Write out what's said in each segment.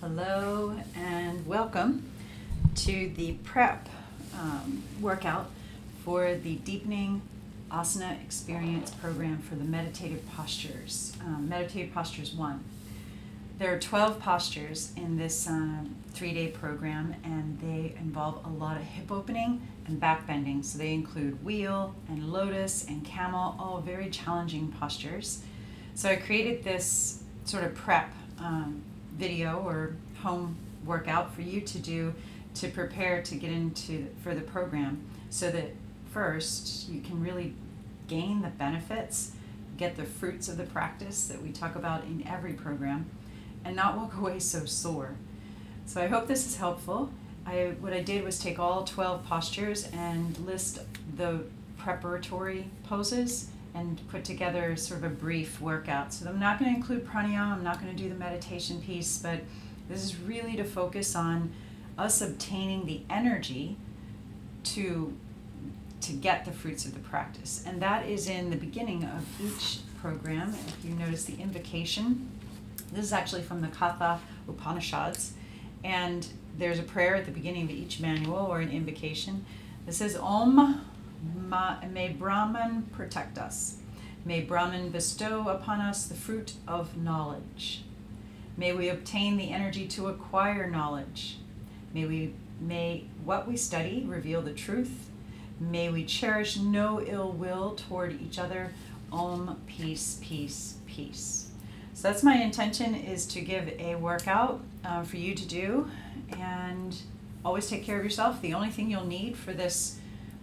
Hello and welcome to the prep um, workout for the Deepening Asana Experience program for the Meditative Postures, um, Meditative Postures 1. There are 12 postures in this um, three day program, and they involve a lot of hip opening and back bending. So they include wheel and lotus and camel, all very challenging postures. So I created this sort of prep um, video or home workout for you to do to prepare to get into for the program so that first you can really gain the benefits get the fruits of the practice that we talk about in every program and not walk away so sore. So i hope this is helpful. I, what i did was take all 12 postures and list the preparatory poses and put together sort of a brief workout. So I'm not going to include pranayama, I'm not going to do the meditation piece, but this is really to focus on us obtaining the energy to to get the fruits of the practice. And that is in the beginning of each program. If you notice the invocation, this is actually from the Katha Upanishads. And there's a prayer at the beginning of each manual or an invocation that says Om may Brahman protect us. May Brahman bestow upon us the fruit of knowledge. May we obtain the energy to acquire knowledge. May we may what we study reveal the truth. May we cherish no ill will toward each other. Om peace, peace, peace. So that's my intention is to give a workout uh, for you to do and always take care of yourself. The only thing you'll need for this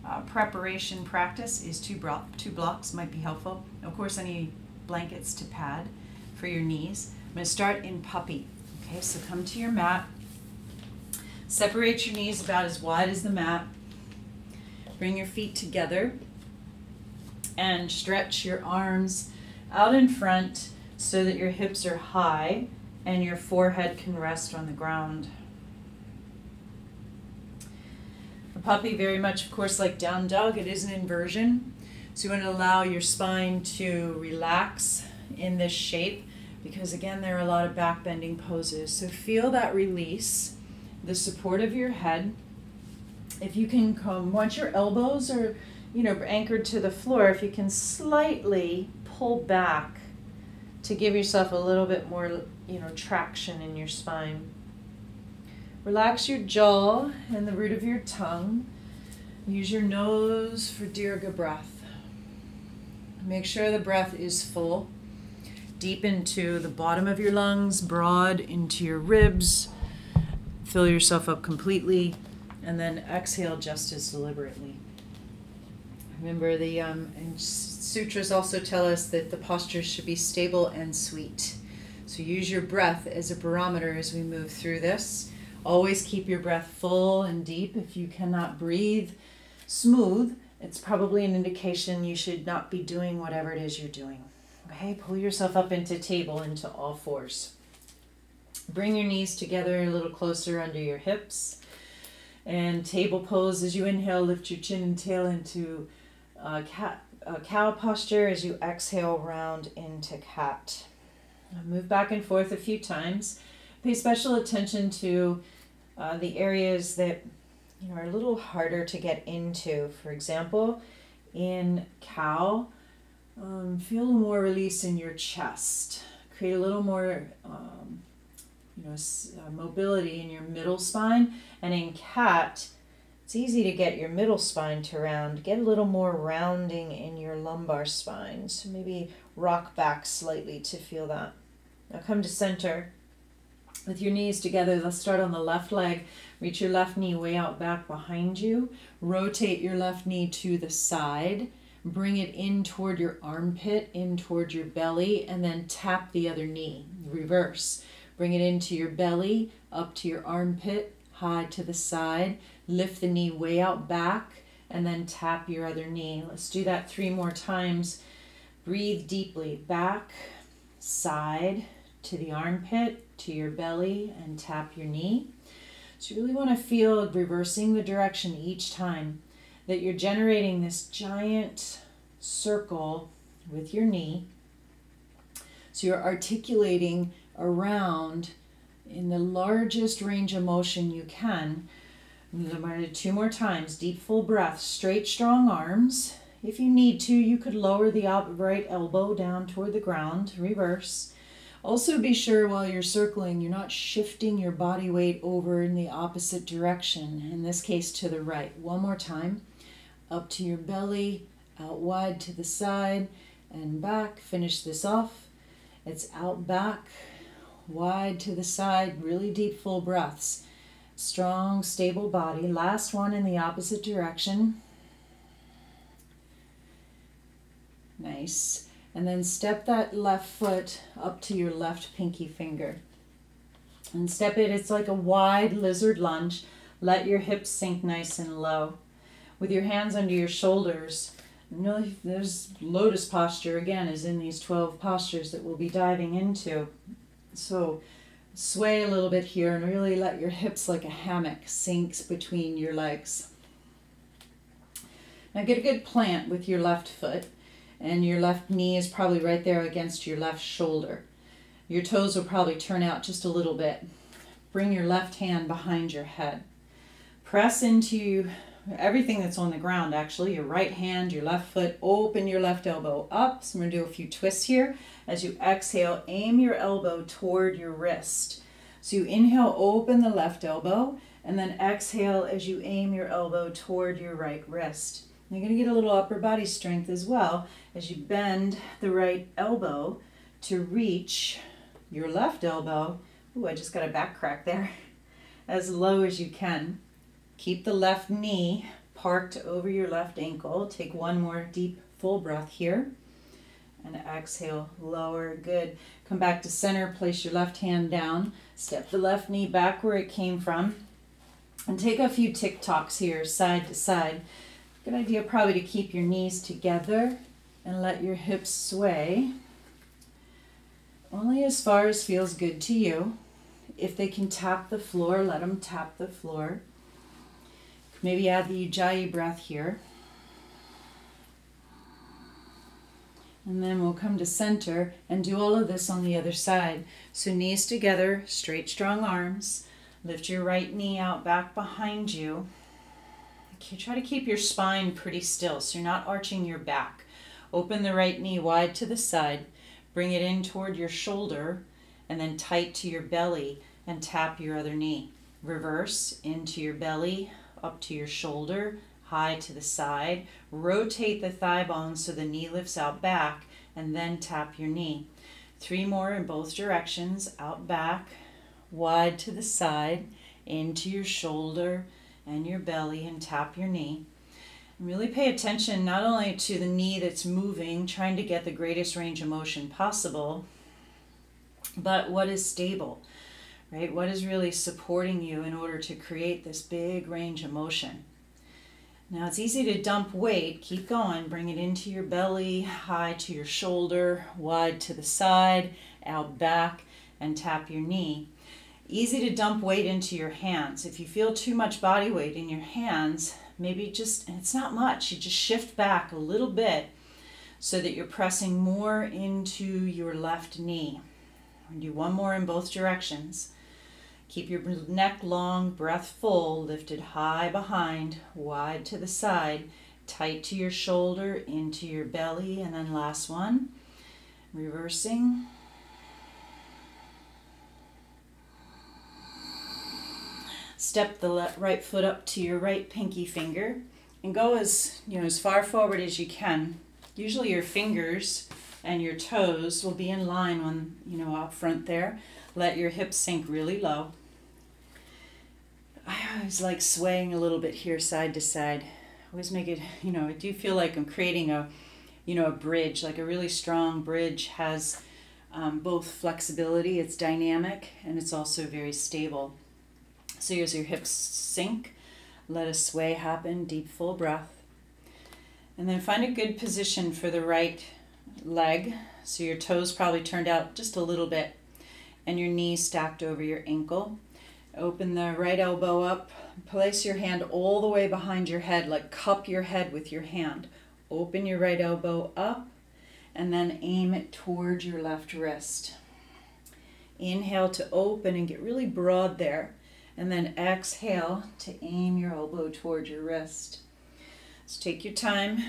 uh, preparation practice is two, bro- two blocks might be helpful. Of course, any blankets to pad for your knees. I'm going to start in puppy. Okay, so come to your mat. Separate your knees about as wide as the mat. Bring your feet together and stretch your arms out in front so that your hips are high and your forehead can rest on the ground. Puppy, very much, of course, like down dog, it is an inversion. So you want to allow your spine to relax in this shape because, again, there are a lot of back bending poses. So feel that release, the support of your head. If you can come, once your elbows are, you know, anchored to the floor, if you can slightly pull back to give yourself a little bit more, you know, traction in your spine. Relax your jaw and the root of your tongue. Use your nose for Dirga breath. Make sure the breath is full. Deep into the bottom of your lungs, broad into your ribs. Fill yourself up completely, and then exhale just as deliberately. Remember, the um, sutras also tell us that the posture should be stable and sweet. So use your breath as a barometer as we move through this. Always keep your breath full and deep. If you cannot breathe smooth, it's probably an indication you should not be doing whatever it is you're doing. Okay, pull yourself up into table, into all fours. Bring your knees together a little closer under your hips. And table pose as you inhale, lift your chin and tail into uh, cat, uh, cow posture. As you exhale, round into cat. Move back and forth a few times. Pay special attention to uh, the areas that you know are a little harder to get into. For example, in cow, um, feel more release in your chest. Create a little more um, you know uh, mobility in your middle spine, and in cat. It's easy to get your middle spine to round. Get a little more rounding in your lumbar spine. So maybe rock back slightly to feel that. Now come to center with your knees together. Let's start on the left leg. Reach your left knee way out back behind you. Rotate your left knee to the side. Bring it in toward your armpit, in toward your belly, and then tap the other knee. Reverse. Bring it into your belly, up to your armpit, high to the side. Lift the knee way out back, and then tap your other knee. Let's do that three more times. Breathe deeply. Back, side, to the armpit, to your belly, and tap your knee. So you really want to feel reversing the direction each time that you're generating this giant circle with your knee. So you're articulating around in the largest range of motion you can. I'm going to do two more times. Deep, full breath. Straight, strong arms. If you need to, you could lower the right elbow down toward the ground. Reverse. Also, be sure while you're circling, you're not shifting your body weight over in the opposite direction, in this case to the right. One more time. Up to your belly, out wide to the side, and back. Finish this off. It's out back, wide to the side, really deep, full breaths. Strong, stable body. Last one in the opposite direction. Nice. And then step that left foot up to your left pinky finger. And step it, it's like a wide lizard lunge. Let your hips sink nice and low. With your hands under your shoulders, no, there's lotus posture again, is in these 12 postures that we'll be diving into. So sway a little bit here and really let your hips like a hammock sinks between your legs. Now get a good plant with your left foot and your left knee is probably right there against your left shoulder. Your toes will probably turn out just a little bit. Bring your left hand behind your head. Press into everything that's on the ground actually. Your right hand your left foot. Open your left elbow up. So i'm going to do a few twists here. As you exhale aim your elbow toward your wrist. So you inhale open the left elbow and then exhale as you aim your elbow toward your right wrist. You're going to get a little upper body strength as well as you bend the right elbow to reach your left elbow Ooh, I just got a back crack there as low as you can Keep the left knee parked over your left ankle. Take one more deep, full breath here. And exhale, lower. Good. Come back to center. Place your left hand down. Step the left knee back where it came from. And take a few tick tocks here, side to side. Good idea probably to keep your knees together and let your hips sway. Only as far as feels good to you. If they can tap the floor, let them tap the floor. Maybe add the Ujjayi breath here. And then we'll come to center and do all of this on the other side. So knees together, straight strong arms. Lift your right knee out back behind you. Okay, try to keep your spine pretty still so you're not arching your back. Open the right knee wide to the side. Bring it in toward your shoulder and then tight to your belly and tap your other knee. Reverse into your belly, up to your shoulder, high to the side. Rotate the thigh bone so the knee lifts out back, and then tap your knee. Three more in both directions, out back, wide to the side, into your shoulder and your belly, and tap your knee. Really pay attention not only to the knee that's moving, trying to get the greatest range of motion possible, but what is stable right? What is really supporting you in order to create this big range of motion? Now it's easy to dump weight. Keep going. Bring it into your belly, high to your shoulder, wide to the side, out back, and tap your knee. Easy to dump weight into your hands. If you feel too much body weight in your hands, maybe just, and it's not much, you just shift back a little bit so that you're pressing more into your left knee. Do one more in both directions. Keep your neck long, breath full, lifted high behind, wide to the side, tight to your shoulder, into your belly, and then last one. Reversing. Step the right foot up to your right pinky finger and go as, you know, as far forward as you can. Usually your fingers and your toes will be in line when, you know, out front there. Let your hips sink really low. I always like swaying a little bit here side to side. Always make it, you know, I do feel like I'm creating a, you know, a bridge, like a really strong bridge has um, both flexibility, it's dynamic, and it's also very stable. So as your hips sink, let a sway happen, deep full breath. And then find a good position for the right leg. So your toes probably turned out just a little bit and your knees stacked over your ankle. Open the right elbow up. Place your hand all the way behind your head, like cup your head with your hand. Open your right elbow up and then aim it toward your left wrist. Inhale to open and get really broad there. And then exhale to aim your elbow toward your wrist. So take your time.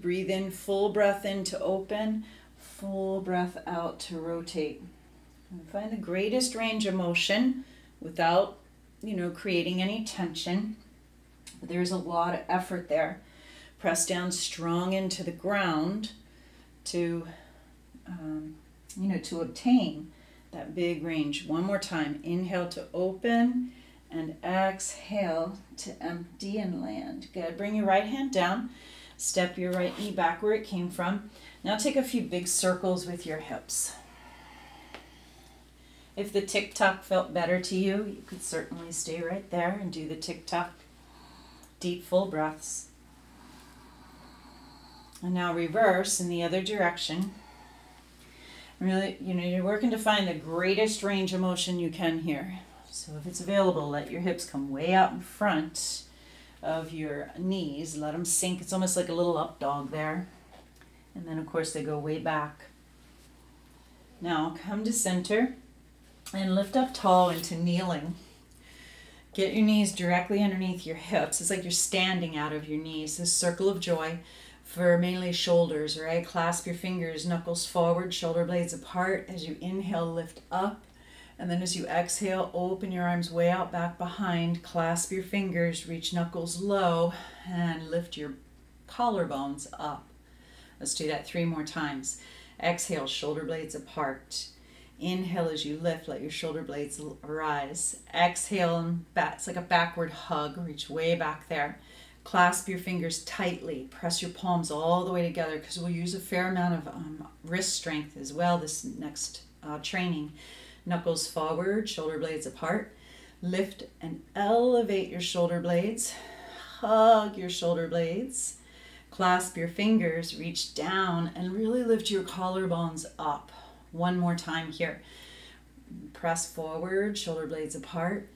Breathe in, full breath in to open, full breath out to rotate. And find the greatest range of motion without, you know, creating any tension. But there's a lot of effort there. Press down strong into the ground to, um, you know, to obtain that big range. One more time. Inhale to open and exhale to empty and land. Good. Bring your right hand down. Step your right knee back where it came from. Now take a few big circles with your hips. If the tick tock felt better to you, you could certainly stay right there and do the tick tock. Deep, full breaths. And now reverse in the other direction. Really, you know, you're working to find the greatest range of motion you can here. So if it's available, let your hips come way out in front of your knees. Let them sink. It's almost like a little up dog there. And then, of course, they go way back. Now, come to center and lift up tall into kneeling. Get your knees directly underneath your hips. It's like you're standing out of your knees. This circle of joy for mainly shoulders, right? Clasp your fingers, knuckles forward, shoulder blades apart. As you inhale, lift up. And then as you exhale, open your arms way out back behind. Clasp your fingers, reach knuckles low, and lift your collarbones up. Let's do that three more times. Exhale, shoulder blades apart. Inhale as you lift, let your shoulder blades rise. Exhale and back. It's like a backward hug. Reach way back there. Clasp your fingers tightly. Press your palms all the way together because we'll use a fair amount of um, wrist strength as well this next uh, training. Knuckles forward, shoulder blades apart. Lift and elevate your shoulder blades. Hug your shoulder blades. Clasp your fingers, reach down, and really lift your collarbones up. One more time here. Press forward, shoulder blades apart.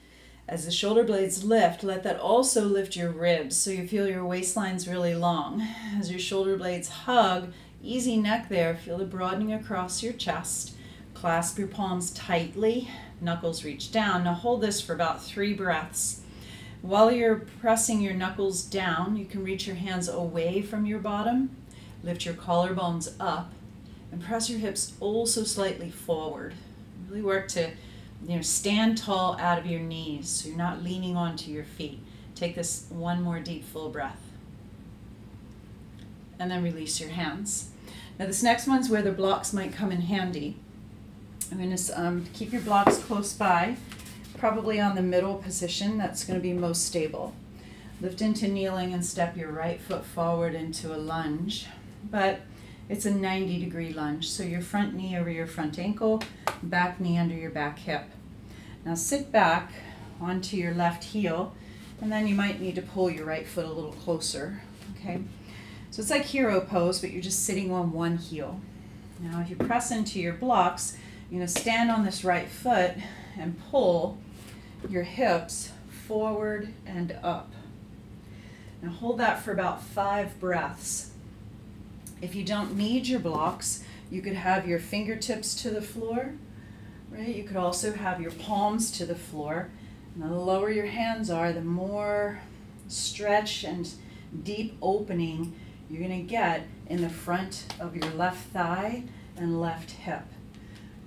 As the shoulder blades lift, let that also lift your ribs so you feel your waistline's really long. As your shoulder blades hug, easy neck there, feel the broadening across your chest. Clasp your palms tightly, knuckles reach down. Now hold this for about three breaths. While you're pressing your knuckles down, you can reach your hands away from your bottom, lift your collarbones up, and press your hips also slightly forward. Really work to you know, stand tall out of your knees so you're not leaning onto your feet. Take this one more deep, full breath. And then release your hands. Now, this next one's where the blocks might come in handy. I'm going to um, keep your blocks close by, probably on the middle position. That's going to be most stable. Lift into kneeling and step your right foot forward into a lunge. But it's a 90 degree lunge. So your front knee over your front ankle, back knee under your back hip. Now sit back onto your left heel, and then you might need to pull your right foot a little closer. Okay? So it's like hero pose, but you're just sitting on one heel. Now if you press into your blocks, you're going to stand on this right foot and pull your hips forward and up. Now hold that for about five breaths. If you don't need your blocks, you could have your fingertips to the floor, right? You could also have your palms to the floor. And the lower your hands are, the more stretch and deep opening you're going to get in the front of your left thigh and left hip.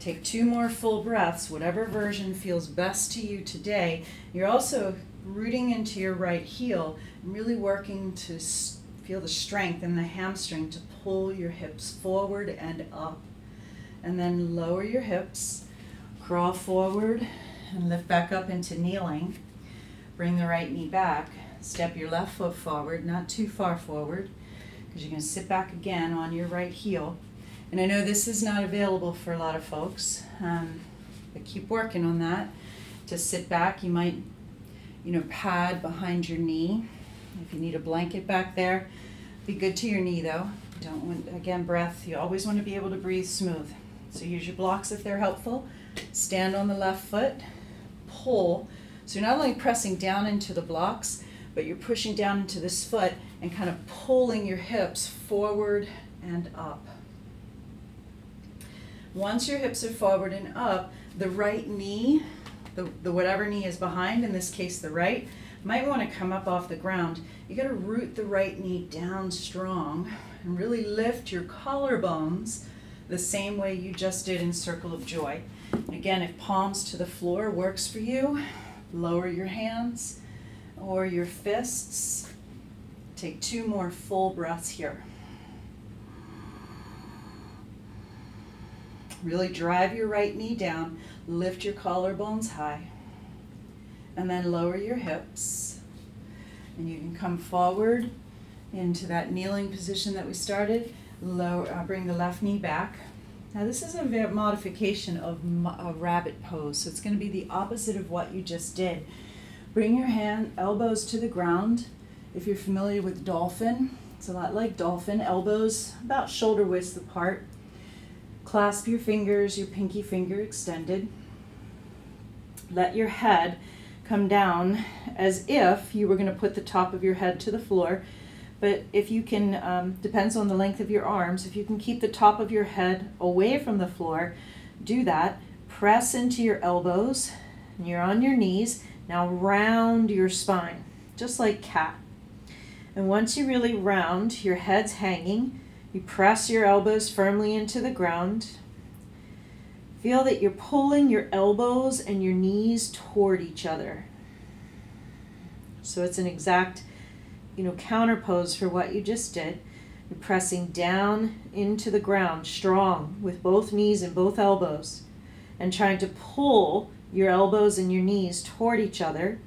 Take two more full breaths, whatever version feels best to you today. You're also rooting into your right heel and really working to feel the strength in the hamstring to pull your hips forward and up. And then lower your hips, crawl forward, and lift back up into kneeling. Bring the right knee back. Step your left foot forward, not too far forward, because you're going to sit back again on your right heel. And I know this is not available for a lot of folks, um, but keep working on that. To sit back, you might, you know, pad behind your knee. If you need a blanket back there, be good to your knee though. Don't want, again, breath. You always want to be able to breathe smooth. So use your blocks if they're helpful. Stand on the left foot, pull. So you're not only pressing down into the blocks, but you're pushing down into this foot and kind of pulling your hips forward and up. Once your hips are forward and up, the right knee, the, the whatever knee is behind, in this case the right, might want to come up off the ground. You got to root the right knee down strong and really lift your collarbones the same way you just did in Circle of Joy. Again, if palms to the floor works for you, lower your hands or your fists. Take two more full breaths here. Really drive your right knee down, lift your collarbones high, and then lower your hips. And you can come forward into that kneeling position that we started. Lower, uh, bring the left knee back. Now this is a modification of a rabbit pose, so it's going to be the opposite of what you just did. Bring your hand, elbows to the ground. If you're familiar with dolphin, it's a lot like dolphin. Elbows about shoulder width apart. Clasp your fingers, your pinky finger extended. Let your head come down as if you were going to put the top of your head to the floor. But if you can, um, depends on the length of your arms, if you can keep the top of your head away from the floor, do that. Press into your elbows. And you're on your knees. Now round your spine, just like cat. And once you really round, your head's hanging, you press your elbows firmly into the ground. Feel that you're pulling your elbows and your knees toward each other. So it's an exact, you know, counter pose for what you just did. You're pressing down into the ground, strong, with both knees and both elbows, and trying to pull your elbows and your knees toward each other.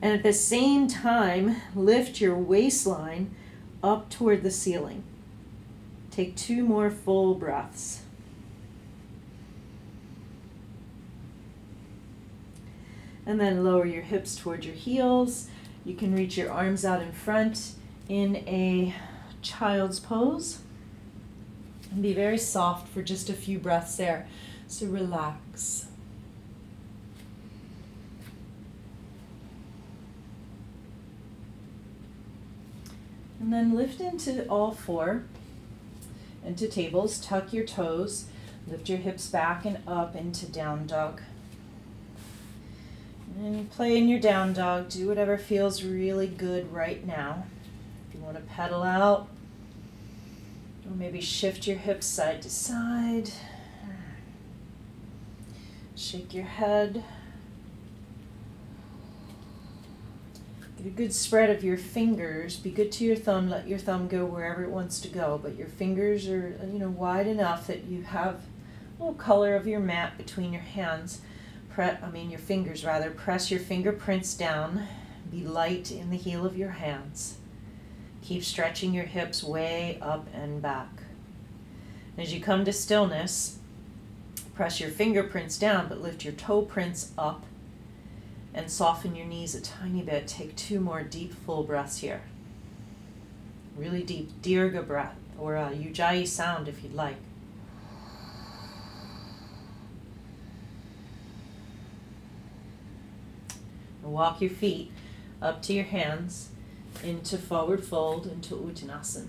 And at the same time, lift your waistline up toward the ceiling. Take two more full breaths. And then lower your hips toward your heels. You can reach your arms out in front in a child's pose. And be very soft for just a few breaths there. So relax. And then lift into all four into tables, tuck your toes, lift your hips back and up into down dog. And play in your down dog, do whatever feels really good right now. If you want to pedal out, or maybe shift your hips side to side. Shake your head. Get a good spread of your fingers. Be good to your thumb. Let your thumb go wherever it wants to go. But your fingers are, you know, wide enough that you have a little color of your mat between your hands. Pre I mean your fingers rather. Press your fingerprints down. Be light in the heel of your hands. Keep stretching your hips way up and back. As you come to stillness, press your fingerprints down, but lift your toe prints up and soften your knees a tiny bit. Take two more deep, full breaths here. Really deep Dirga breath or a Ujjayi sound if you'd like. Walk your feet up to your hands into forward fold into Uttanasana.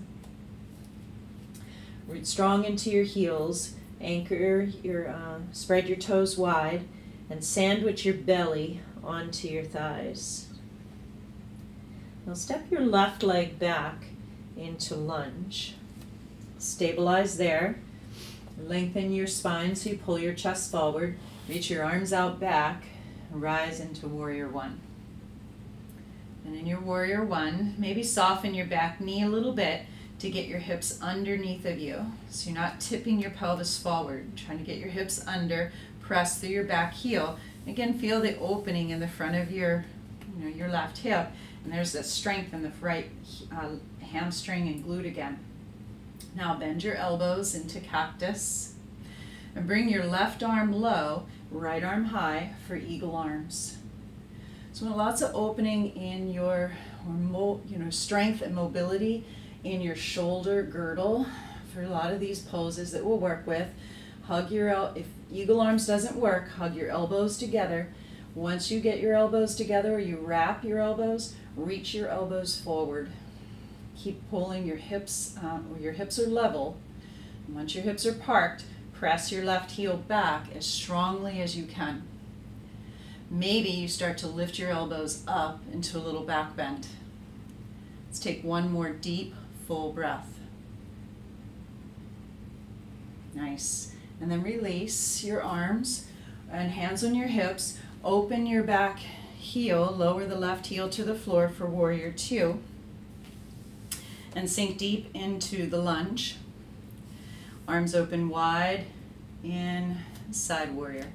Root strong into your heels. Anchor your, uh, spread your toes wide and sandwich your belly onto your thighs. Now step your left leg back into lunge. Stabilize there. Lengthen your spine so you pull your chest forward. Reach your arms out back. Rise into warrior one. And in your warrior one, maybe soften your back knee a little bit to get your hips underneath of you. So you're not tipping your pelvis forward. Trying to get your hips under, press through your back heel. Again, feel the opening in the front of your, you know, your left hip, and there's that strength in the right uh, hamstring and glute again. Now bend your elbows into cactus, and bring your left arm low, right arm high for eagle arms. So lots of opening in your, you know, strength and mobility in your shoulder girdle for a lot of these poses that we'll work with. Hug your, el- if eagle arms doesn't work, hug your elbows together. Once you get your elbows together, you wrap your elbows, reach your elbows forward. Keep pulling your hips, uh, your hips are level. once your hips are parked, press your left heel back as strongly as you can. Maybe you start to lift your elbows up into a little back bend. Let's take one more deep, full breath. Nice. And then release your arms and hands on your hips. Open your back heel, lower the left heel to the floor for warrior two. And sink deep into the lunge. Arms open wide in side warrior.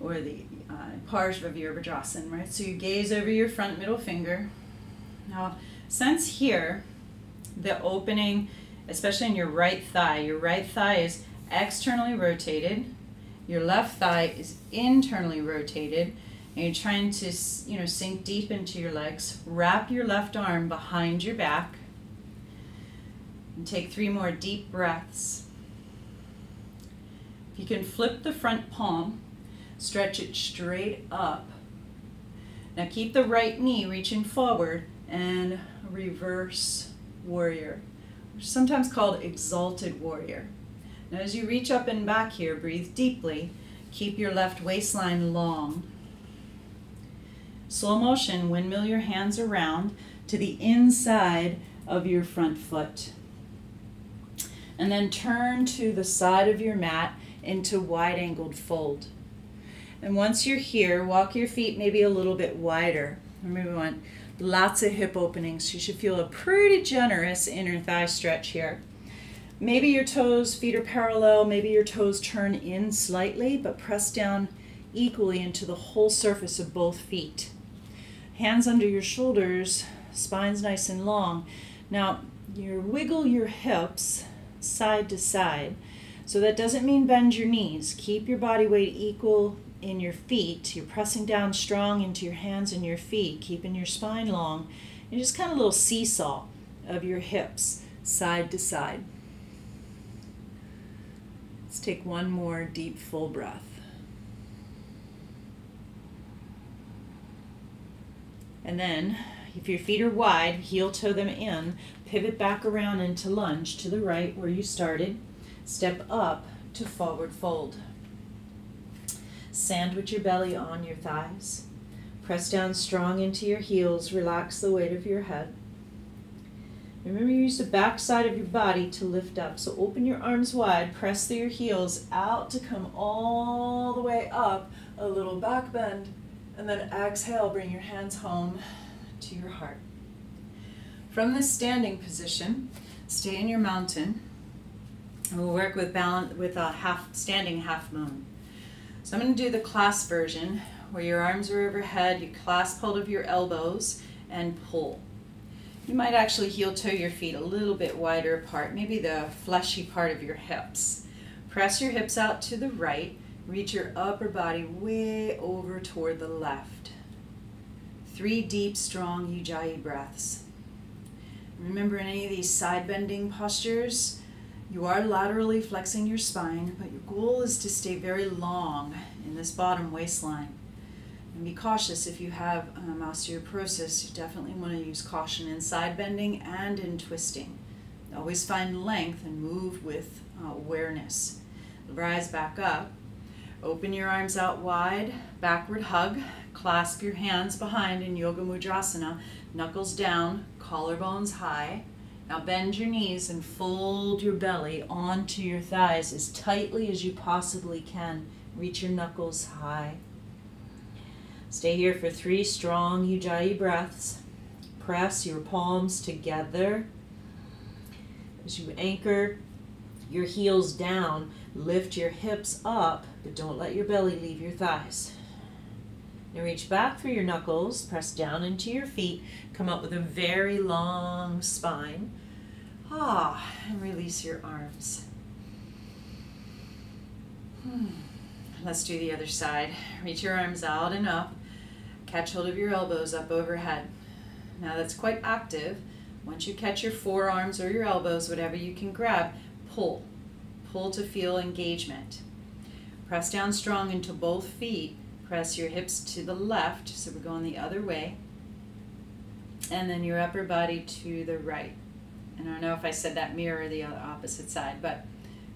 Or the uh, Parsva right? So you gaze over your front middle finger. Now, sense here the opening, especially in your right thigh. Your right thigh is externally rotated. Your left thigh is internally rotated. And you're trying to, you know, sink deep into your legs. Wrap your left arm behind your back. And take three more deep breaths. If you can flip the front palm, stretch it straight up. Now keep the right knee reaching forward and reverse warrior, which sometimes called exalted warrior. Now as you reach up and back here, breathe deeply. Keep your left waistline long. Slow motion, windmill your hands around to the inside of your front foot. And then turn to the side of your mat into wide angled fold. And once you're here, walk your feet maybe a little bit wider. Remember, we want lots of hip openings. You should feel a pretty generous inner thigh stretch here. Maybe your toes, feet are parallel, maybe your toes turn in slightly, but press down equally into the whole surface of both feet. Hands under your shoulders, spine's nice and long. Now, you wiggle your hips side to side. So that doesn't mean bend your knees. Keep your body weight equal in your feet. You're pressing down strong into your hands and your feet, keeping your spine long. And just kind of a little seesaw of your hips side to side. Let's take one more deep, full breath. And then, if your feet are wide, heel toe them in, pivot back around into lunge to the right where you started. Step up to forward fold. Sandwich your belly on your thighs. Press down strong into your heels. Relax the weight of your head. Remember, you use the back side of your body to lift up. So open your arms wide, press through your heels out to come all the way up, a little back bend, and then exhale, bring your hands home to your heart. From this standing position, stay in your mountain, and we'll work with balance with a half standing half moon. So I'm going to do the clasp version, where your arms are overhead, you clasp hold of your elbows, and pull. You might actually heel toe your feet a little bit wider apart, maybe the fleshy part of your hips. Press your hips out to the right, reach your upper body way over toward the left. Three deep, strong Ujjayi breaths. Remember in any of these side bending postures, you are laterally flexing your spine, but your goal is to stay very long in this bottom waistline. And be cautious if you have um, osteoporosis. You definitely want to use caution in side bending and in twisting. Always find length and move with uh, awareness. Rise back up. Open your arms out wide, backward hug. Clasp your hands behind in Yoga Mudrasana. Knuckles down, collarbones high. Now bend your knees and fold your belly onto your thighs as tightly as you possibly can. Reach your knuckles high. Stay here for three strong Ujjayi breaths. Press your palms together. As you anchor your heels down, lift your hips up, but don't let your belly leave your thighs. Now reach back through your knuckles, press down into your feet, come up with a very long spine. Ah, and release your arms. Hmm. Let's do the other side. Reach your arms out and up. Catch hold of your elbows up overhead. Now that's quite active. Once you catch your forearms or your elbows, whatever you can grab, pull. Pull to feel engagement. Press down strong into both feet. Press your hips to the left, so we're going the other way. And then your upper body to the right. And I don't know if I said that mirror the opposite side, but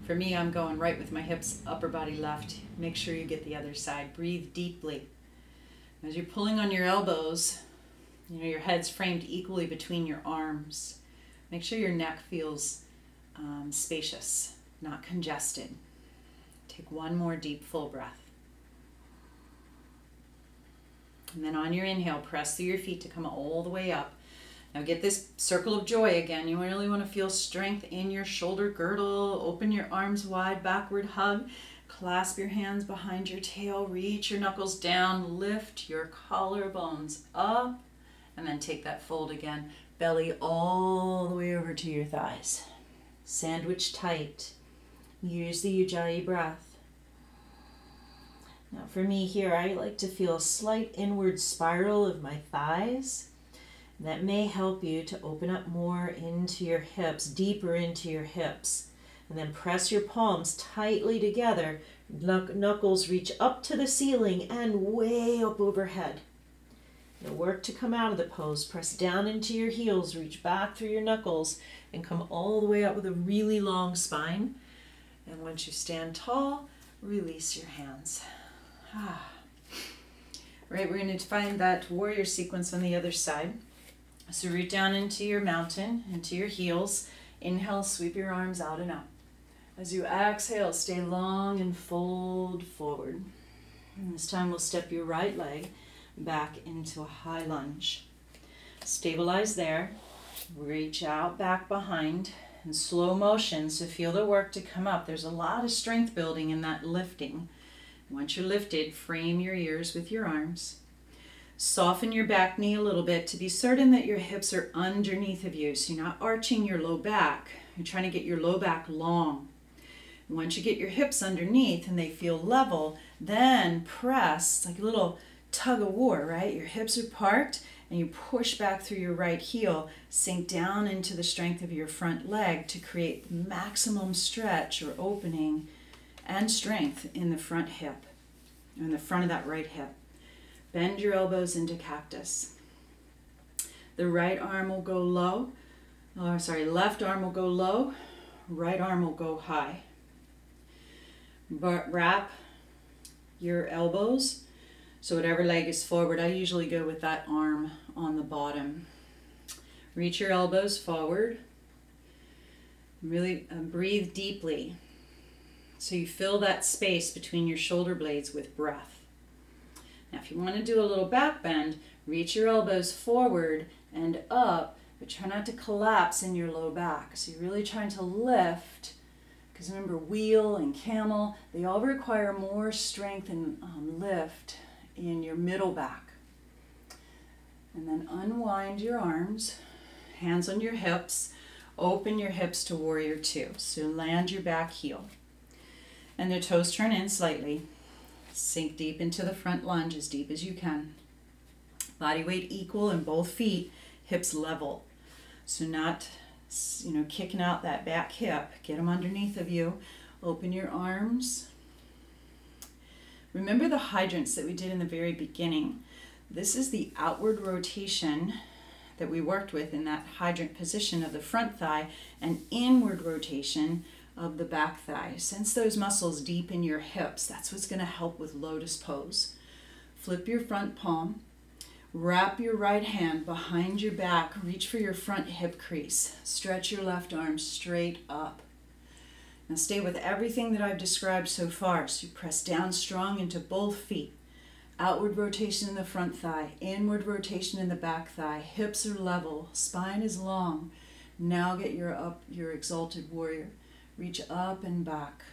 For me, I'm going right with my hips, upper body left. Make sure you get the other side. Breathe deeply. As you're pulling on your elbows, you know, your head's framed equally between your arms. Make sure your neck feels um, spacious, not congested. Take one more deep, full breath. And then on your inhale, press through your feet to come all the way up. Now get this circle of joy again. You really want to feel strength in your shoulder girdle. Open your arms wide, backward hug. Clasp your hands behind your tail. Reach your knuckles down. Lift your collarbones up. And then take that fold again. Belly all the way over to your thighs. Sandwich tight. Use the Ujjayi breath. Now, for me here, I like to feel a slight inward spiral of my thighs. That may help you to open up more into your hips, deeper into your hips. And then press your palms tightly together. Knuckles reach up to the ceiling and way up overhead. Now work to come out of the pose. Press down into your heels, reach back through your knuckles, and come all the way up with a really long spine. And once you stand tall, release your hands. Ah. Right, we're going to find that warrior sequence on the other side. So root down into your mountain, into your heels. Inhale, sweep your arms out and up. As you exhale, stay long and fold forward. And this time we'll step your right leg back into a high lunge. Stabilize there. Reach out back behind in slow motion. So feel the work to come up. There's a lot of strength building in that lifting. Once you're lifted, frame your ears with your arms. Soften your back knee a little bit to be certain that your hips are underneath of you. So you're not arching your low back. You're trying to get your low back long. Once you get your hips underneath and they feel level, then press like a little tug of war, right? Your hips are parked and you push back through your right heel, sink down into the strength of your front leg to create maximum stretch or opening and strength in the front hip, in the front of that right hip. Bend your elbows into cactus. The right arm will go low. Oh, sorry, left arm will go low. Right arm will go high. Wrap your elbows. So whatever leg is forward, I usually go with that arm on the bottom. Reach your elbows forward. Really uh, breathe deeply. So you fill that space between your shoulder blades with breath. Now, if you want to do a little back bend, reach your elbows forward and up, but try not to collapse in your low back. So you're really trying to lift, because remember, wheel and camel, they all require more strength and um, lift in your middle back. And then unwind your arms, hands on your hips, open your hips to warrior two. So land your back heel and the toes turn in slightly. Sink deep into the front lunge as deep as you can. Body weight equal in both feet, hips level. So not, you know, kicking out that back hip. Get them underneath of you. Open your arms. Remember the hydrants that we did in the very beginning. This is the outward rotation that we worked with in that hydrant position of the front thigh and inward rotation of the back thigh. Sense those muscles deep in your hips. That's what's going to help with lotus pose. Flip your front palm. Wrap your right hand behind your back. Reach for your front hip crease. Stretch your left arm straight up. Now stay with everything that I've described so far. So you press down strong into both feet. Outward rotation in the front thigh, inward rotation in the back thigh. Hips are level, spine is long. Now get your up your exalted warrior. Reach up and back.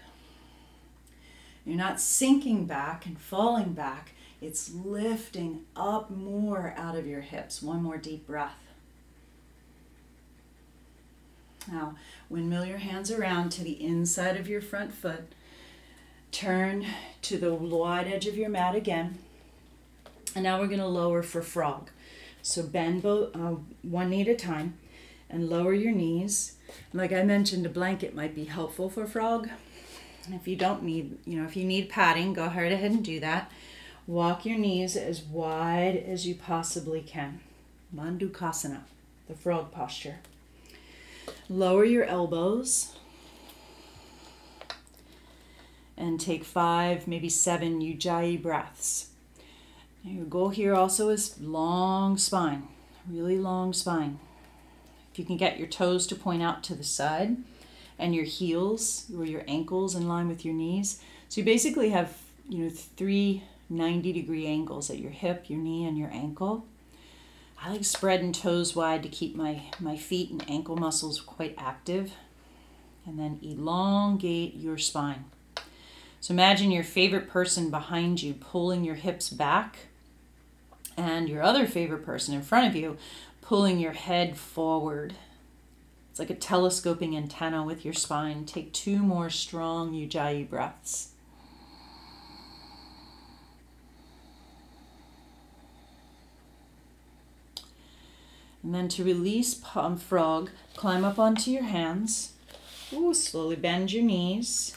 You're not sinking back and falling back. It's lifting up more out of your hips. One more deep breath. Now, windmill your hands around to the inside of your front foot. Turn to the wide edge of your mat again. And now we're going to lower for frog. So bend both, uh, one knee at a time and lower your knees. Like I mentioned, a blanket might be helpful for frog. If you don't need, you know, if you need padding, go ahead and do that. Walk your knees as wide as you possibly can. Mandukasana, the frog posture. Lower your elbows. and take five, maybe seven Ujjayi breaths. Your goal here also is long spine, really long spine. If you can get your toes to point out to the side and your heels or your ankles in line with your knees. So you basically have, you know, three 90 degree angles at your hip, your knee, and your ankle. I like spreading toes wide to keep my, my feet and ankle muscles quite active. And then elongate your spine. So imagine your favorite person behind you pulling your hips back, and your other favorite person in front of you pulling your head forward. It's like a telescoping antenna with your spine. Take two more strong Ujjayi breaths. And then to release palm frog, climb up onto your hands. Ooh, slowly bend your knees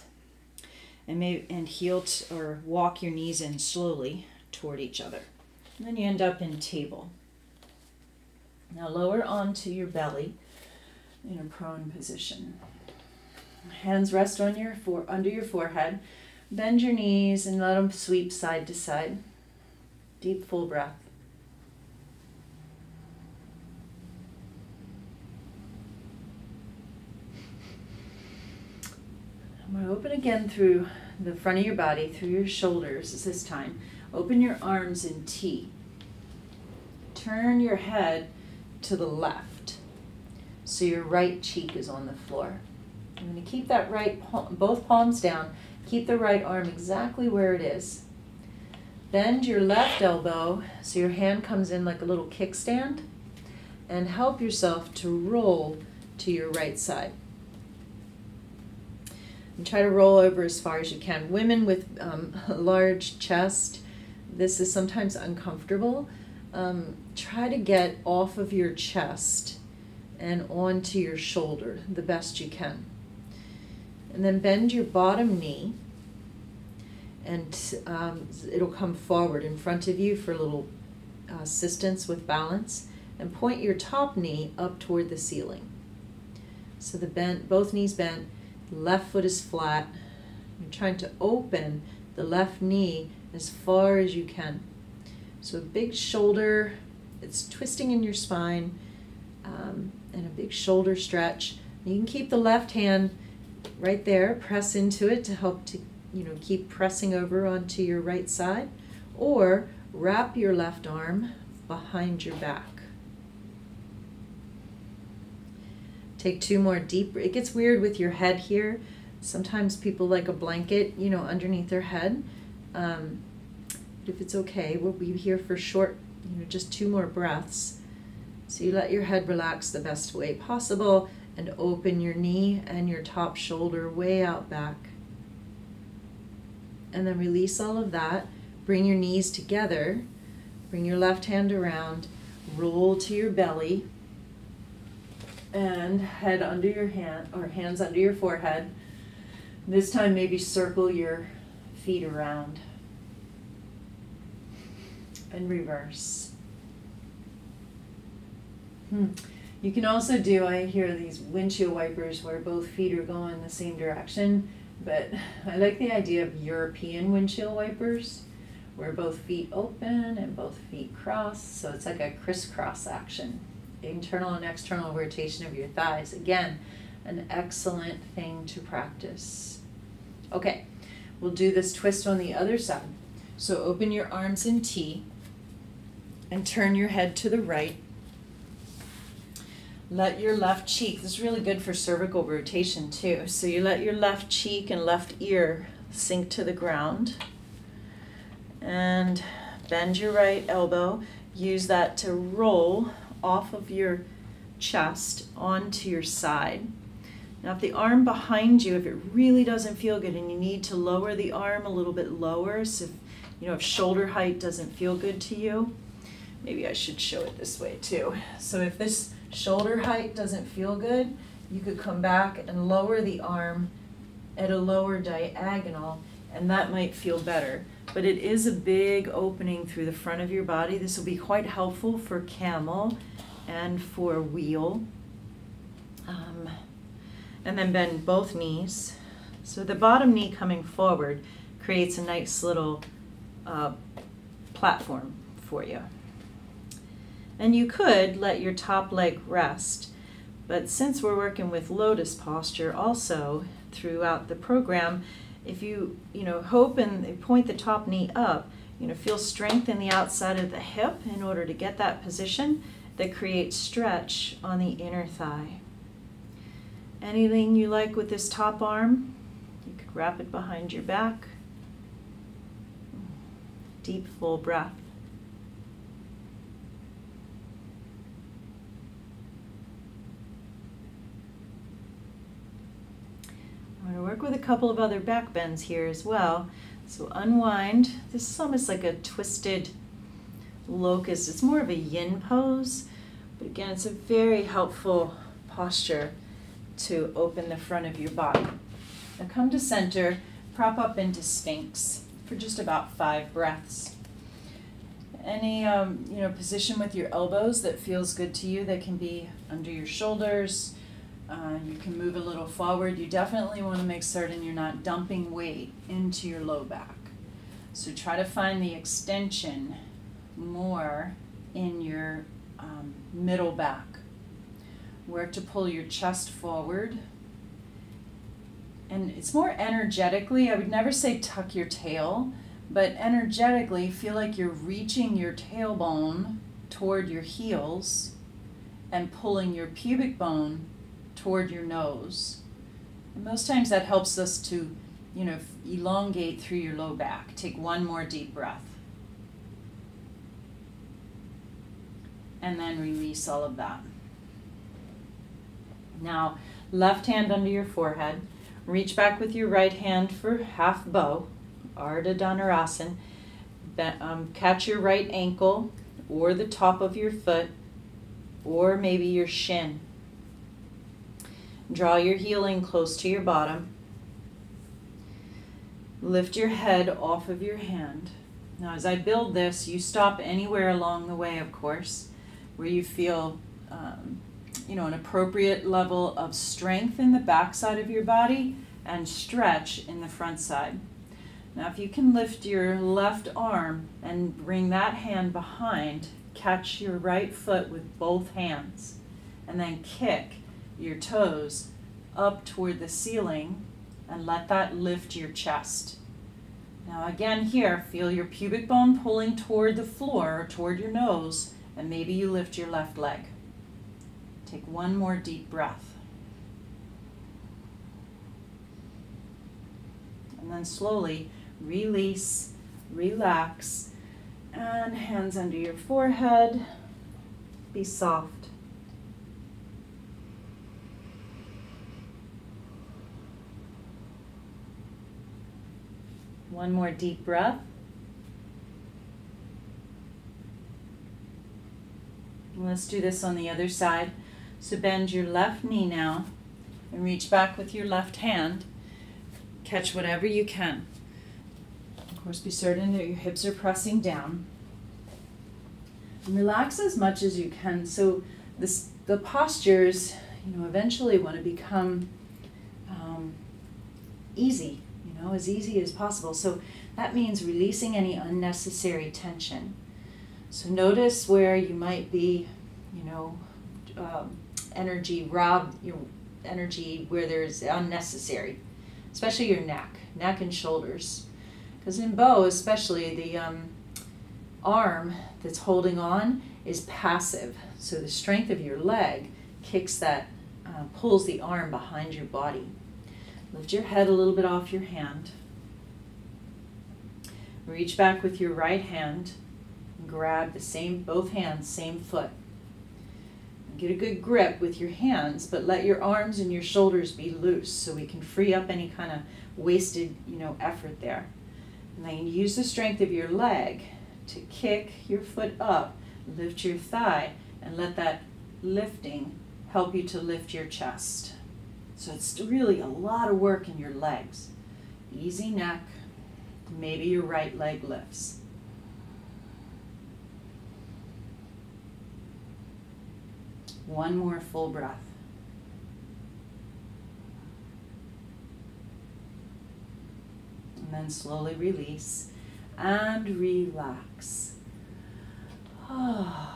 and maybe and heel or walk your knees in slowly toward each other. And then you end up in table. Now lower onto your belly in a prone position. Hands rest on your for under your forehead. Bend your knees and let them sweep side to side. Deep full breath. I'm going to open again through the front of your body, through your shoulders this time. Open your arms in T. Turn your head to the left so your right cheek is on the floor. I'm going to keep that right both palms down. Keep the right arm exactly where it is. Bend your left elbow so your hand comes in like a little kickstand and help yourself to roll to your right side and try to roll over as far as you can. Women with um, large chest, this is sometimes uncomfortable. Um, try to get off of your chest and onto your shoulder the best you can. And then bend your bottom knee and um, it'll come forward in front of you for a little uh, assistance with balance and point your top knee up toward the ceiling. So the bent, both knees bent, left foot is flat. You're trying to open the left knee as far as you can. So a big shoulder, it's twisting in your spine, um, and a big shoulder stretch. You can keep the left hand right there, press into it to help to you know keep pressing over onto your right side, or wrap your left arm behind your back. Take two more deep. It gets weird with your head here. Sometimes people like a blanket, you know, underneath their head. Um, if it's okay, we'll be here for short, you know, just two more breaths. So you let your head relax the best way possible and open your knee and your top shoulder way out back. And then release all of that. Bring your knees together. Bring your left hand around. Roll to your belly and head under your hand or hands under your forehead. This time, maybe circle your feet around and reverse. Hmm. You can also do, I hear these windshield wipers where both feet are going the same direction, but I like the idea of European windshield wipers where both feet open and both feet cross, so it's like a crisscross action internal and external rotation of your thighs. Again, an excellent thing to practice. Okay, we'll do this twist on the other side. So open your arms in T and turn your head to the right. Let your left cheek, this is really good for cervical rotation too. So you let your left cheek and left ear sink to the ground. And bend your right elbow. Use that to roll off of your chest onto your side. Now, if the arm behind you, if it really doesn't feel good and you need to lower the arm a little bit lower, so if, you know, if shoulder height doesn't feel good to you, maybe I should show it this way too. So if this shoulder height doesn't feel good, you could come back and lower the arm at a lower diagonal, and that might feel better. But it is a big opening through the front of your body. This will be quite helpful for camel and for wheel. Um, and then bend both knees. So the bottom knee coming forward creates a nice little uh, platform for you. And you could let your top leg rest, but since we're working with lotus posture also throughout the program, if you, you know, hope and point the top knee up, you know, feel strength in the outside of the hip in order to get that position that creates stretch on the inner thigh. Anything you like with this top arm, you could wrap it behind your back. Deep, full breath. I'm going to work with a couple of other back bends here as well. So unwind. This is almost like a twisted locust. It's more of a yin pose, but again, it's a very helpful posture to open the front of your body. Now come to center, prop up into Sphinx for just about five breaths. Any um, you know position with your elbows that feels good to you. That can be under your shoulders. Uh, you can move a little forward. You definitely want to make certain you're not dumping weight into your low back. So try to find the extension more in your um, middle back. Work to pull your chest forward. And it's more energetically, I would never say tuck your tail, but energetically feel like you're reaching your tailbone toward your heels and pulling your pubic bone toward your nose. And most times that helps us to, you know, elongate through your low back. Take one more deep breath. And then release all of that. Now, left hand under your forehead. Reach back with your right hand for half bow, Ardha Dhanurasana. Um, catch your right ankle or the top of your foot or maybe your shin. Draw your heel in close to your bottom. Lift your head off of your hand. Now, as I build this, you stop anywhere along the way, of course, where you feel, um, you know, an appropriate level of strength in the back side of your body and stretch in the front side. Now, if you can lift your left arm and bring that hand behind, catch your right foot with both hands, and then kick your toes up toward the ceiling and let that lift your chest. Now again here, feel your pubic bone pulling toward the floor or toward your nose and maybe you lift your left leg. Take one more deep breath. And then slowly release, relax, and hands under your forehead. Be soft. One more deep breath. Let's do this on the other side. So bend your left knee now and reach back with your left hand. Catch whatever you can. Of course, be certain that your hips are pressing down. And relax as much as you can. So this, the postures, you know, eventually want to become um, easy you know, as easy as possible. So that means releasing any unnecessary tension. So notice where you might be, you know, um, energy rob your energy where there's unnecessary, especially your neck, neck and shoulders. Because in bow, especially the um, arm that's holding on is passive. So the strength of your leg kicks that, uh, pulls the arm behind your body. Lift your head a little bit off your hand. Reach back with your right hand and grab the same, both hands, same foot. Get a good grip with your hands, but let your arms and your shoulders be loose so we can free up any kind of wasted, you know, effort there. And then use the strength of your leg to kick your foot up, lift your thigh, and let that lifting help you to lift your chest. So it's really a lot of work in your legs. Easy neck, maybe your right leg lifts. One more full breath. And then slowly release and relax. Now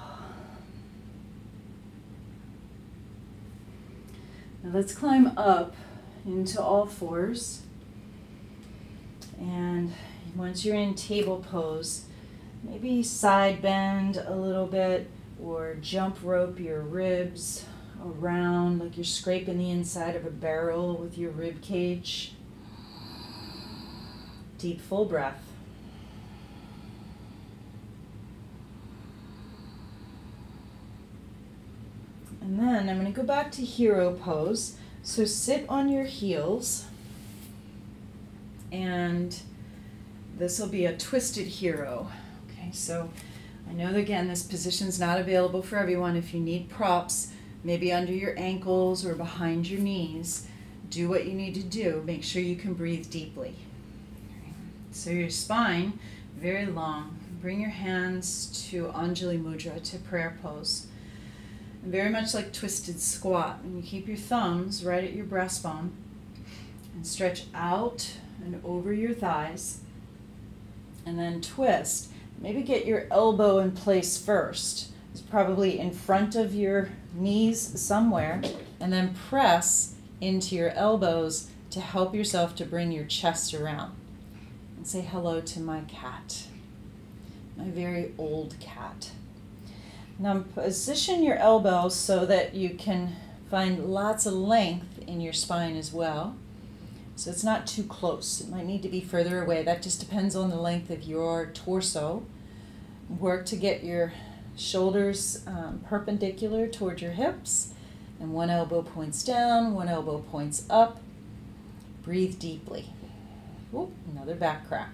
let's climb up into all fours. And once you're in table pose, maybe side bend a little bit or jump rope your ribs around like you're scraping the inside of a barrel with your rib cage. Deep full breath. And then I'm going to go back to hero pose. So sit on your heels and this will be a twisted hero. Okay, so I know that again this position's not available for everyone. If you need props, maybe under your ankles or behind your knees, do what you need to do. Make sure you can breathe deeply. So your spine, very long. Bring your hands to Anjali Mudra, to prayer pose. Very much like twisted squat. And you keep your thumbs right at your breastbone and stretch out and over your thighs. And then twist. Maybe get your elbow in place first. It's probably in front of your knees somewhere. And then press into your elbows to help yourself to bring your chest around. And say hello to my cat, my very old cat. Now position your elbows so that you can find lots of length in your spine as well. So it's not too close. It might need to be further away. That just depends on the length of your torso. Work to get your shoulders um, perpendicular toward your hips. And one elbow points down, one elbow points up. Breathe deeply. Ooh, another back crack.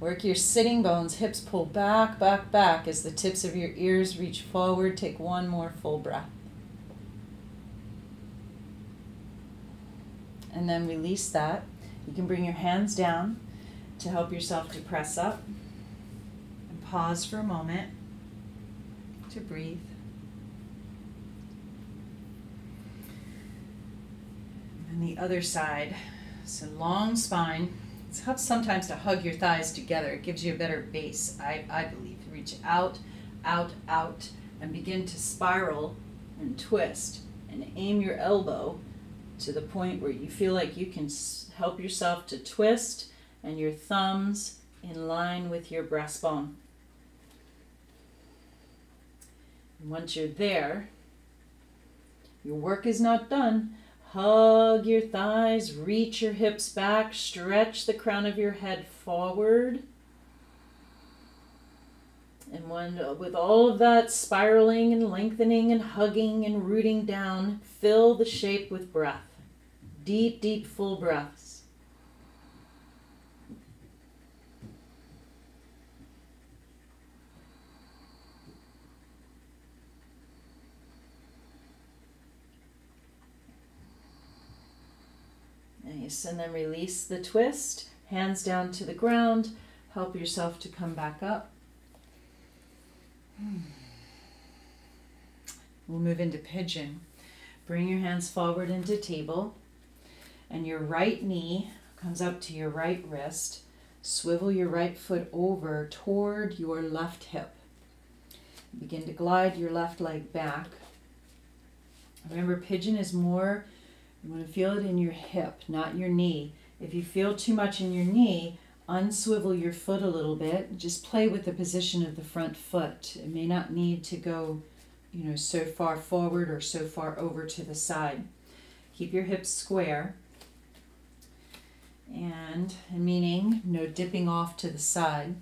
Work your sitting bones, hips pull back, back, back as the tips of your ears reach forward. Take one more full breath. And then release that. You can bring your hands down to help yourself to press up. And pause for a moment to breathe. And the other side. So long spine. It helps sometimes to hug your thighs together. It gives you a better base, I, I believe. Reach out, out, out, and begin to spiral and twist and aim your elbow to the point where you feel like you can help yourself to twist and your thumbs in line with your breastbone. And once you're there, your work is not done. Hug your thighs, reach your hips back, stretch the crown of your head forward. And when, uh, with all of that spiraling and lengthening and hugging and rooting down, fill the shape with breath. Deep, deep, full breaths. Nice. And then release the twist, hands down to the ground. Help yourself to come back up. Hmm. We'll move into pigeon. Bring your hands forward into table, and your right knee comes up to your right wrist. Swivel your right foot over toward your left hip. Begin to glide your left leg back. Remember, pigeon is more you want to feel it in your hip, not your knee. If you feel too much in your knee, unswivel your foot a little bit. Just play with the position of the front foot. It may not need to go, you know, so far forward or so far over to the side. Keep your hips square. And meaning no dipping off to the side.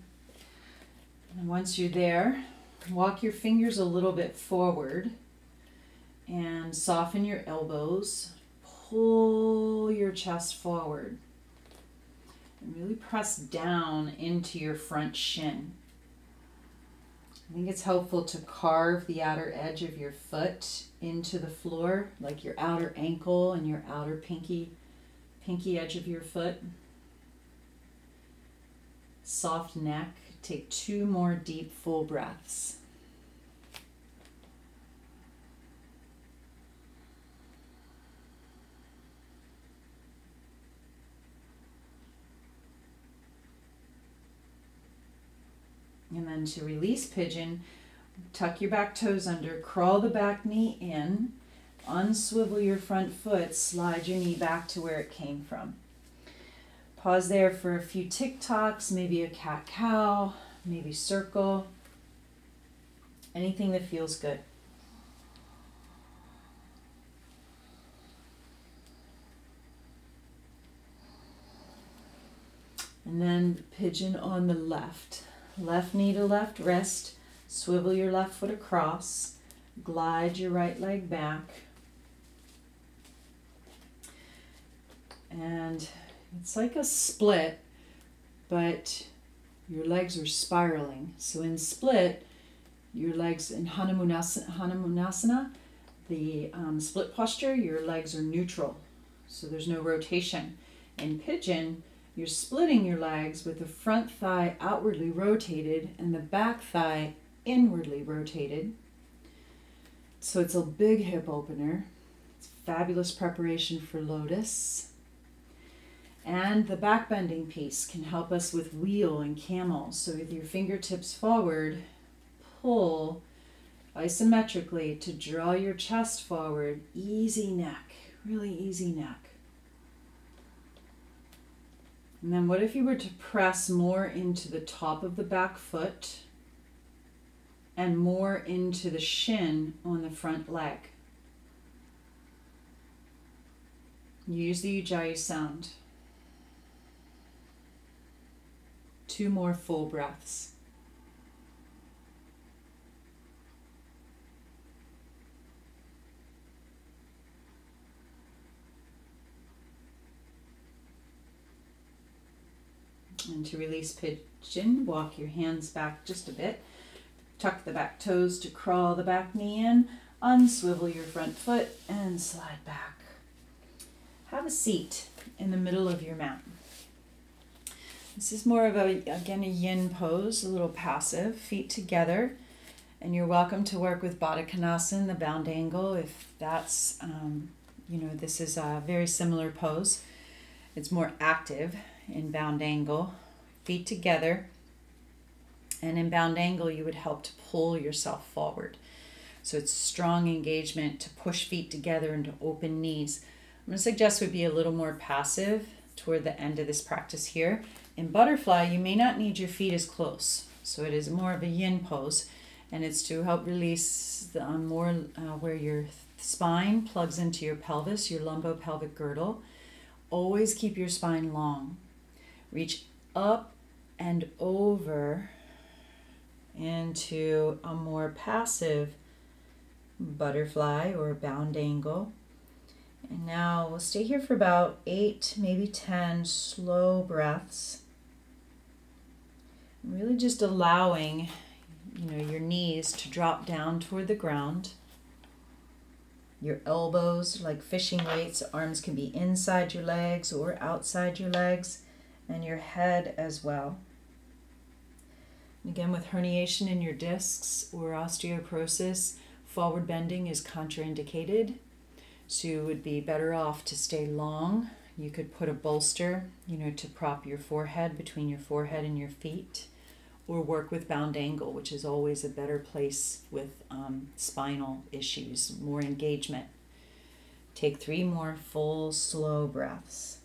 And once you're there, walk your fingers a little bit forward and soften your elbows pull your chest forward and really press down into your front shin. I think it's helpful to carve the outer edge of your foot into the floor, like your outer ankle and your outer pinky, pinky edge of your foot. Soft neck. Take two more deep, full breaths. And then to release pigeon, tuck your back toes under, crawl the back knee in, unswivel your front foot, slide your knee back to where it came from. Pause there for a few tick tocks, maybe a cat cow, maybe circle, anything that feels good. And then pigeon on the left. Left knee to left wrist. Swivel your left foot across. Glide your right leg back. And it's like a split, but your legs are spiraling. So in split, your legs in Hanumanasana, the um, split posture, your legs are neutral. So there's no rotation. In pigeon, you're splitting your legs with the front thigh outwardly rotated and the back thigh inwardly rotated. So it's a big hip opener. It's fabulous preparation for lotus. And the back bending piece can help us with wheel and camel. So with your fingertips forward, pull isometrically to draw your chest forward. Easy neck, really easy neck. And then what if you were to press more into the top of the back foot and more into the shin on the front leg? Use the Ujjayi sound. Two more full breaths. And to release pigeon, walk your hands back just a bit. Tuck the back toes to crawl the back knee in. Unswivel your front foot and slide back. Have a seat in the middle of your mat. This is more of a, again, a yin pose, a little passive, feet together. And you're welcome to work with Baddha Konasana, the bound angle, if that's, um, you know, this is a very similar pose. It's more active in bound angle, feet together. And in bound angle, you would help to pull yourself forward. So it's strong engagement to push feet together and to open knees. I'm going to suggest would be a little more passive toward the end of this practice here. In butterfly, you may not need your feet as close. So it is more of a yin pose, and it's to help release the um, more uh, where your spine plugs into your pelvis, your lumbopelvic girdle. Always keep your spine long. Reach up and over into a more passive butterfly or bound angle. And now we'll stay here for about eight, maybe 10 slow breaths. Really just allowing, you know, your knees to drop down toward the ground. Your elbows, like fishing weights, arms can be inside your legs or outside your legs and your head as well. And again, with herniation in your discs or osteoporosis, forward bending is contraindicated. So you would be better off to stay long. You could put a bolster, you know, to prop your forehead between your forehead and your feet, or work with bound angle, which is always a better place with um, spinal issues, more engagement. Take three more full, slow breaths.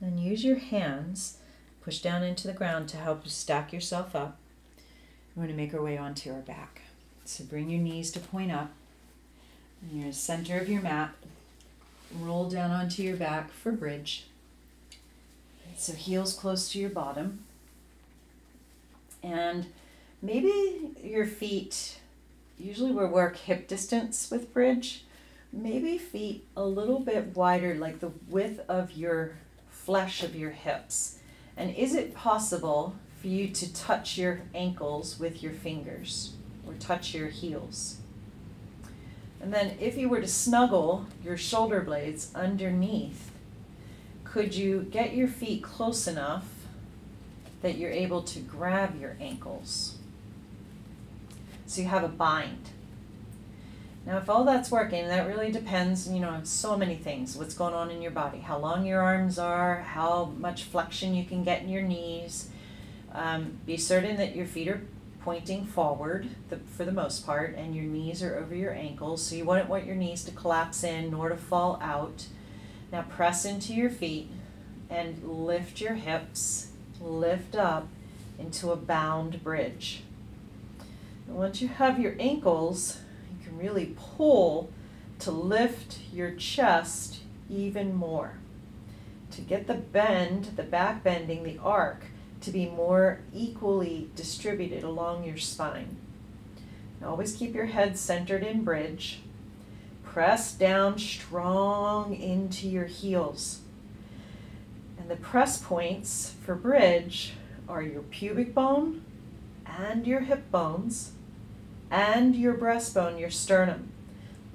Then use your hands, push down into the ground to help you stack yourself up. We're going to make our way onto our back. So bring your knees to point up. And you're center of your mat. Roll down onto your back for bridge. So heels close to your bottom. And maybe your feet, usually we work hip distance with bridge. Maybe feet a little bit wider, like the width of your flesh of your hips? And is it possible for you to touch your ankles with your fingers or touch your heels? And then, if you were to snuggle your shoulder blades underneath, could you get your feet close enough that you're able to grab your ankles. So you have a bind. Now, if all that's working, that really depends, you know, on so many things. What's going on in your body, how long your arms are, how much flexion you can get in your knees. Um, be certain that your feet are pointing forward the, for the most part, and your knees are over your ankles. So you wouldn't want your knees to collapse in nor to fall out. Now press into your feet and lift your hips, lift up into a bound bridge. And once you have your ankles, really pull to lift your chest even more. To get the bend, the back bending, the arc, to be more equally distributed along your spine. Always keep your head centered in bridge. Press down strong into your heels. And the press points for bridge are your pubic bone and your hip bones and your breastbone, your sternum.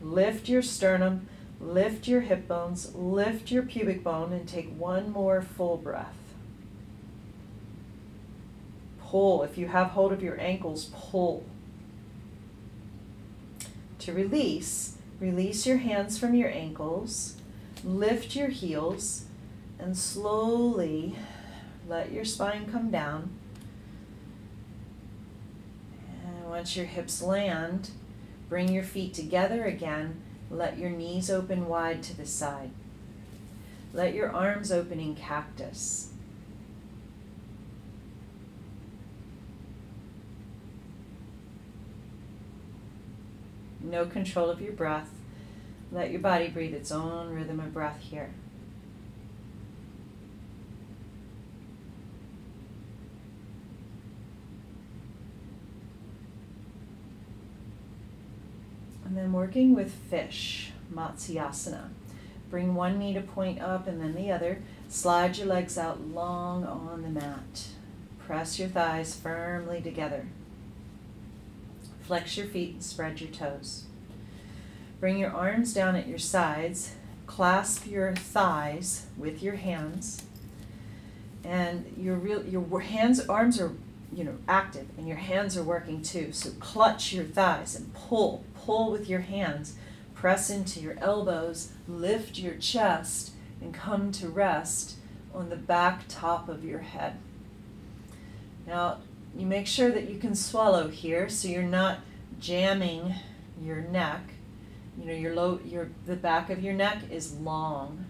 Lift your sternum, lift your hip bones, lift your pubic bone, and take one more full breath. Pull. If you have hold of your ankles, pull. To release, release your hands from your ankles, lift your heels, and slowly let your spine come down. And once your hips land, bring your feet together again. Let your knees open wide to the side. Let your arms open in cactus. no control of your breath. Let your body breathe its own rhythm of breath here. And then working with fish, Matsyasana. Bring one knee to point up and then the other. Slide your legs out long on the mat. Press your thighs firmly together. Flex your feet and spread your toes. Bring your arms down at your sides. Clasp your thighs with your hands. And your real your hands arms are you know active and your hands are working too. So clutch your thighs and pull, pull with your hands. Press into your elbows, lift your chest and come to rest on the back top of your head. Now, you make sure that you can swallow here so you're not jamming your neck. You know, your low, your the back of your neck is long.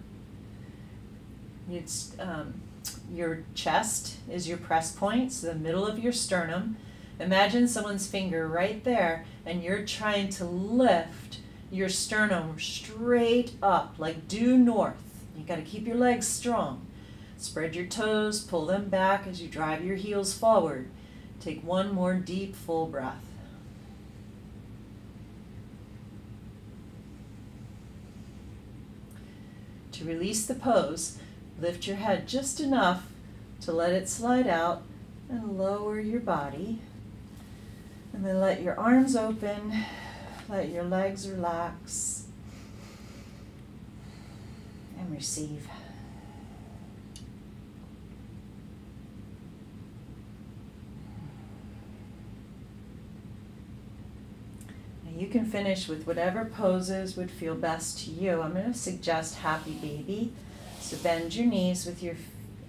It's um, your chest is your press point, so the middle of your sternum. Imagine someone's finger right there, and you're trying to lift your sternum straight up, like due north. You got to keep your legs strong. Spread your toes, pull them back as you drive your heels forward. Take one more deep, full breath. To release the pose, lift your head just enough to let it slide out and lower your body. And then let your arms open, let your legs relax, and receive. Now You can finish with whatever poses would feel best to you. I'm going to suggest happy baby. So bend your knees with your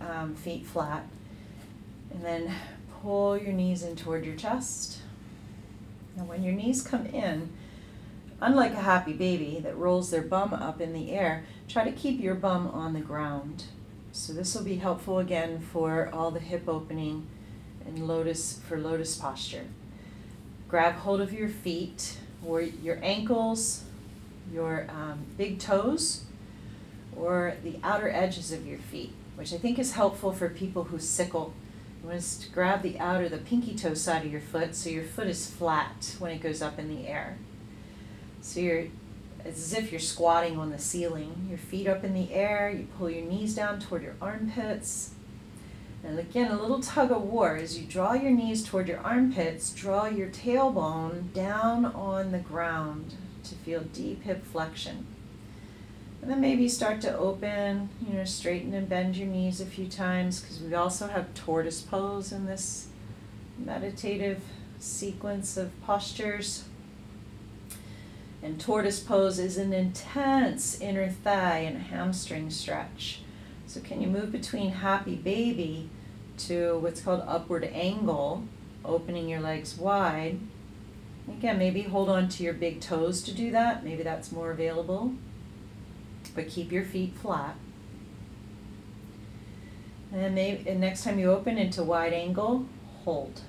um, feet flat and then pull your knees in toward your chest. Now when your knees come in, unlike a happy baby that rolls their bum up in the air, try to keep your bum on the ground. So this will be helpful again for all the hip opening and lotus for lotus posture. Grab hold of your feet or your ankles, your um, big toes, or the outer edges of your feet, which I think is helpful for people who sickle. You want to grab the outer, the pinky toe side of your foot so your foot is flat when it goes up in the air. So you're it's as if you're squatting on the ceiling. Your feet up in the air, you pull your knees down toward your armpits, and again, a little tug of war as you draw your knees toward your armpits, draw your tailbone down on the ground to feel deep hip flexion. And then maybe start to open, you know, straighten and bend your knees a few times because we also have tortoise pose in this meditative sequence of postures. And tortoise pose is an intense inner thigh and hamstring stretch. So, can you move between happy baby to what's called upward angle, opening your legs wide? Again, maybe hold on to your big toes to do that. Maybe that's more available but keep your feet flat. And maybe and next time you open into wide angle, hold.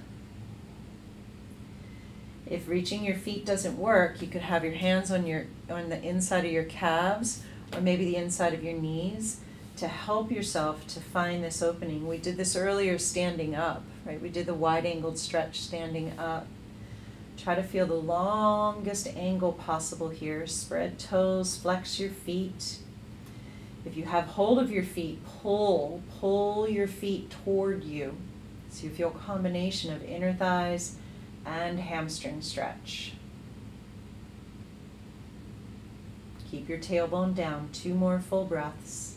If reaching your feet doesn't work, you could have your hands on your on the inside of your calves or maybe the inside of your knees to help yourself to find this opening. We did this earlier standing up, right? We did the wide angled stretch standing up. Try to feel the longest angle possible here. Spread toes, flex your feet. If you have hold of your feet, pull, pull your feet toward you. So you feel a combination of inner thighs and hamstring stretch. Keep your tailbone down. Two more full breaths.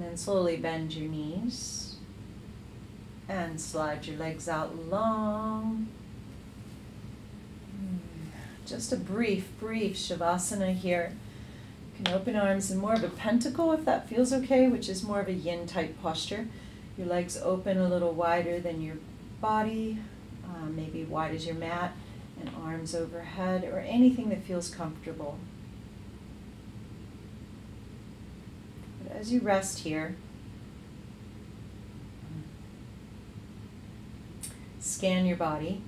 And then slowly bend your knees and slide your legs out long. Hmm. Just a brief, brief Shavasana here. You can open arms in more of a pentacle if that feels okay, which is more of a yin type posture. Your legs open a little wider than your body, uh, maybe wide as your mat, and arms overhead, or anything that feels comfortable. As you rest here, scan your body,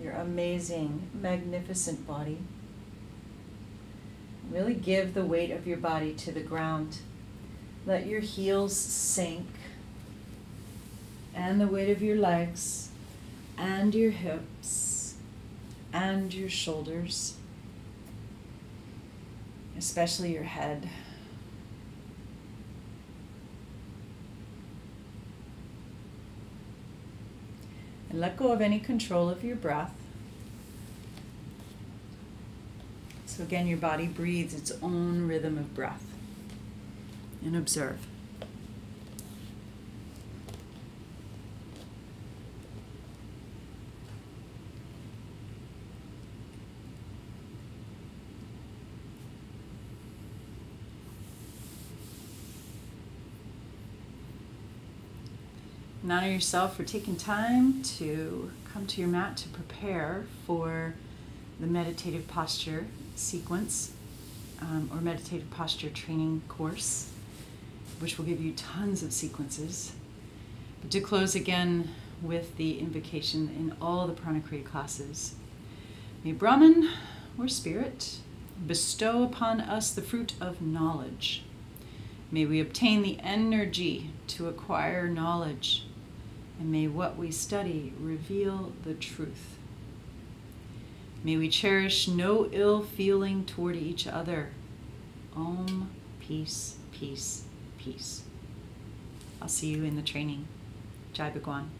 your amazing, magnificent body. Really give the weight of your body to the ground. Let your heels sink, and the weight of your legs, and your hips, and your shoulders, especially your head. And let go of any control of your breath. So, again, your body breathes its own rhythm of breath. And observe. And honor yourself for taking time to come to your mat to prepare for the meditative posture sequence um, or meditative posture training course, which will give you tons of sequences. But to close again with the invocation in all the Pranakriya classes. May Brahman or Spirit bestow upon us the fruit of knowledge. May we obtain the energy to acquire knowledge and may what we study reveal the truth. May we cherish no ill feeling toward each other. Om, peace, peace, peace. I'll see you in the training. Jai Bhagwan.